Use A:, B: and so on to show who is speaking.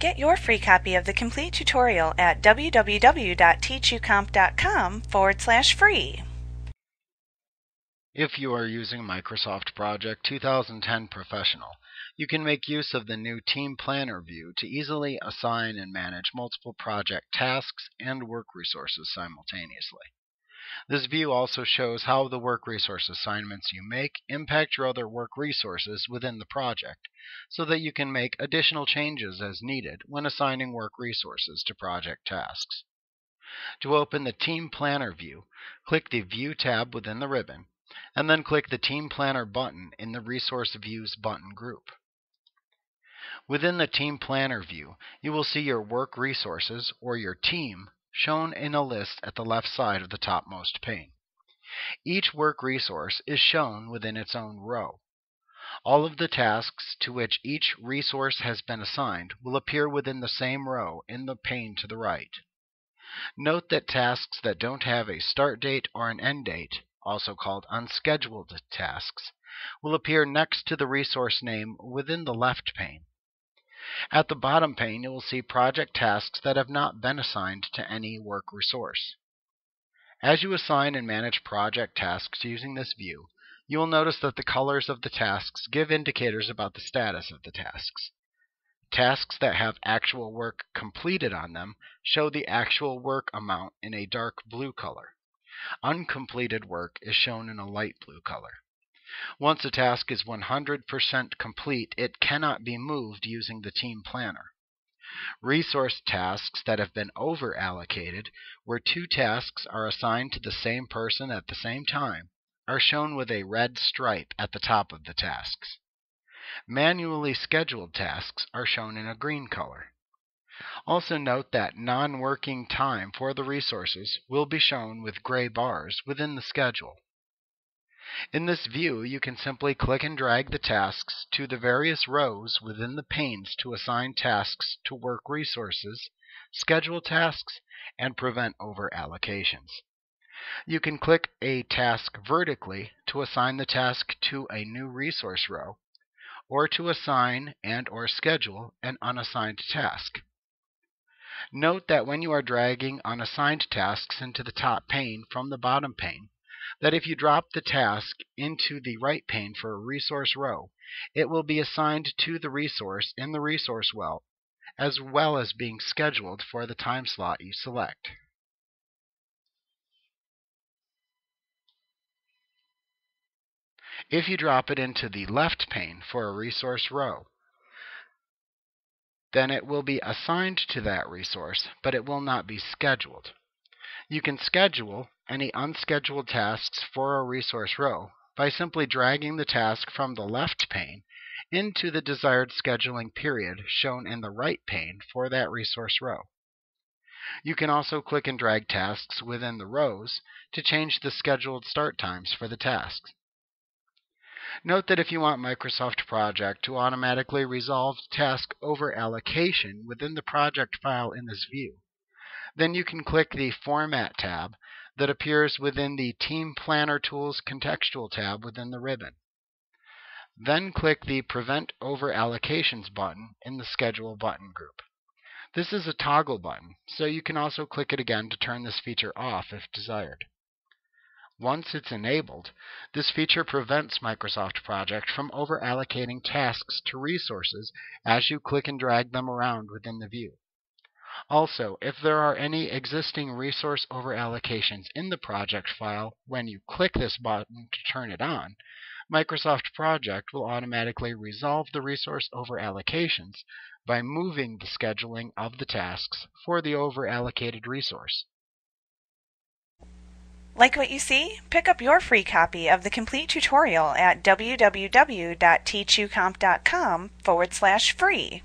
A: Get your free copy of the complete tutorial at www.teachucomp.com forward slash free.
B: If you are using Microsoft Project 2010 Professional, you can make use of the new Team Planner view to easily assign and manage multiple project tasks and work resources simultaneously. This view also shows how the work resource assignments you make impact your other work resources within the project, so that you can make additional changes as needed when assigning work resources to project tasks. To open the Team Planner view, click the View tab within the ribbon, and then click the Team Planner button in the Resource Views button group. Within the Team Planner view, you will see your work resources, or your team, shown in a list at the left side of the topmost pane. Each work resource is shown within its own row. All of the tasks to which each resource has been assigned will appear within the same row in the pane to the right. Note that tasks that don't have a start date or an end date, also called unscheduled tasks, will appear next to the resource name within the left pane. At the bottom pane, you will see project tasks that have not been assigned to any work resource. As you assign and manage project tasks using this view, you will notice that the colors of the tasks give indicators about the status of the tasks. Tasks that have actual work completed on them show the actual work amount in a dark blue color. Uncompleted work is shown in a light blue color. Once a task is 100% complete, it cannot be moved using the team planner. Resource tasks that have been over allocated, where two tasks are assigned to the same person at the same time, are shown with a red stripe at the top of the tasks. Manually scheduled tasks are shown in a green color. Also note that non-working time for the resources will be shown with gray bars within the schedule. In this view, you can simply click and drag the tasks to the various rows within the panes to assign tasks to work resources, schedule tasks, and prevent over allocations. You can click a task vertically to assign the task to a new resource row, or to assign and or schedule an unassigned task. Note that when you are dragging unassigned tasks into the top pane from the bottom pane, that if you drop the task into the right pane for a resource row, it will be assigned to the resource in the resource well, as well as being scheduled for the time slot you select. If you drop it into the left pane for a resource row, then it will be assigned to that resource, but it will not be scheduled. You can schedule any unscheduled tasks for a resource row by simply dragging the task from the left pane into the desired scheduling period shown in the right pane for that resource row. You can also click and drag tasks within the rows to change the scheduled start times for the tasks. Note that if you want Microsoft Project to automatically resolve task over allocation within the project file in this view, then you can click the Format tab that appears within the Team Planner Tools contextual tab within the ribbon. Then click the Prevent Over Allocations button in the Schedule button group. This is a toggle button, so you can also click it again to turn this feature off if desired. Once it's enabled, this feature prevents Microsoft Project from over allocating tasks to resources as you click and drag them around within the view. Also, if there are any existing resource over allocations in the project file when you click this button to turn it on, Microsoft Project will automatically resolve the resource over allocations by moving the scheduling of the tasks for the over allocated resource.
A: Like what you see? Pick up your free copy of the complete tutorial at www.teachucomp.com forward slash free.